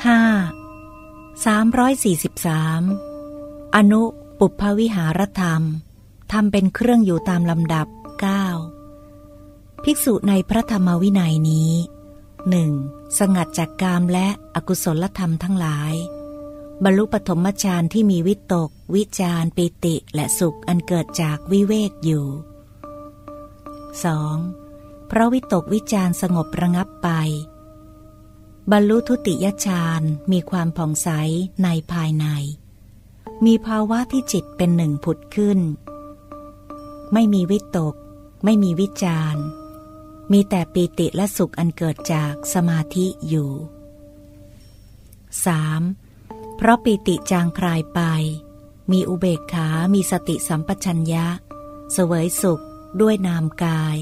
5. 343 อนุปุพวิหารธรรมทำเป็นเครื่องอยู่ตามลำดับ 9. ภิกษุในพระธรรมวินัยนี้ 1. สงัดจากกามและอกุศลธรรมทั้งหลาย บรรลุปฐมฌานที่มีวิตก วิจารปิติและสุขอันเกิดจากวิเวกอยู่ 2. เพราะวิตกวิจารสงบระงับไป บรรลุทุติยฌานมีความผ่องใสในภายใน มีภาวะที่จิตเป็นหนึ่งผุดขึ้น ไม่มีวิตก ไม่มีวิจารมีแต่ปีติและสุขอันเกิดจากสมาธิอยู่ 3. เพราะปีติจางคลายไป มีอุเบกขา มีสติสัมปชัญญะ เสวยสุขด้วยนามกาย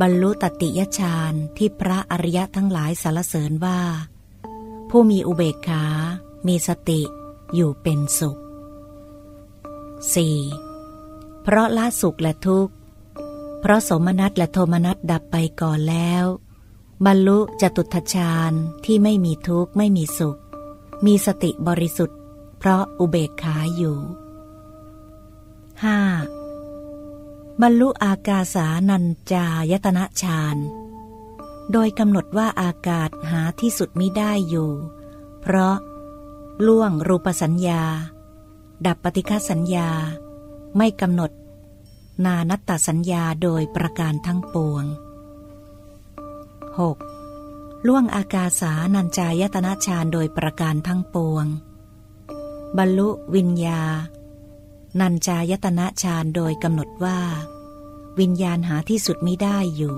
บรรลุตติยฌานที่พระอริยะทั้งหลายสารเสริญว่า ผู้มีอุเบกขา มีสติอยู่เป็นสุข 4. เพราะละสุขและทุกข์ เพราะสมนัตและโทมนัตดับไปก่อนแล้ว บรรลุจตุทชาญที่ไม่มีทุกข์ไม่มีสุข มีสติบริสุทธิ์ เพราะอุเบกขาอยู่ 5. บรรลุอากาสานัญจายตนะฌาน โดยกำหนดว่าอากาศหาที่สุดมิได้อยู่ เพราะ ล่วงรูปสัญญา ดับปฏิฆาสัญญา ไม่กำหนด นานัตตสัญญาโดยประการทั้งปวง 6. ล่วงอากาสานัญจายตนะฌานโดยประการทั้งปวง บรรลุวิญญา นัญจายตนะฌานโดยกำหนดว่า วิญญาณหาที่สุดมิได้อยู่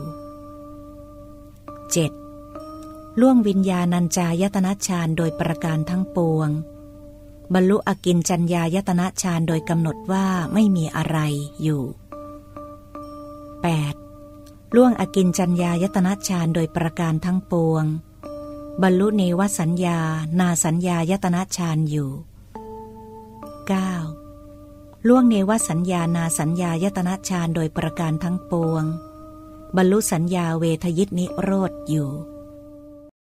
7. ล่วงวิญญาณัญจายตนะฌานโดยประการทั้งปวง บรรลุอกินจัญญายตนะฌานโดยกำหนดว่าไม่มีอะไรอยู่ 8. ล่วงอกินจัญญายตนะฌานโดยประการทั้งปวง บรรลุเนวสัญญา นาสัญญายตนะฌานอยู่ 9. ล่วงเนวสัญญานาสัญญายตนะฌานโดยประการทั้งปวง บรรลุสัญญาเวทยิตนิโรธอยู่